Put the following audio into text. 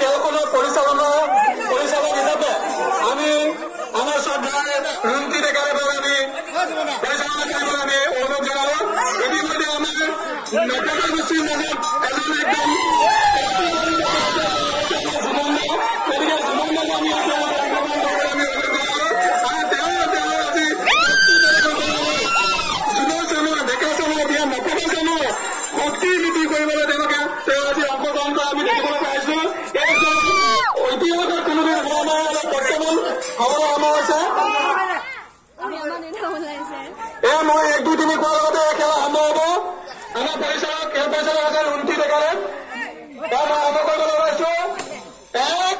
খেলখনৰ পৰিচালনা পৰিচালক হিচাপে আমি আমাৰ শ্ৰদ্ধাৰ ৰুন্তি ডেকাৰে পৰা আমি পৰিচালনা কৰিবলৈ আমি অনুৰোধ জনালো। ইতিমধ্যে আমাৰ নেতা গোষ্ঠীৰ মাজত এজন একদম এতিয়া আক্ৰমণ কৰিবলৈ আমি অনুৰোধ জনালো। আৰু আমার আম্মু হয়েছে এ মই এক, দুই তিনি একেবাৰে আৰম্ভ হ'ব আমাৰ পৰিচালক খেল মই আৰম্ভ কৰিব লগাইছো এক